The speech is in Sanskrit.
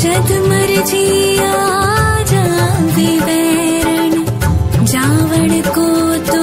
चतुमर्जिया जा भ जावण कोतु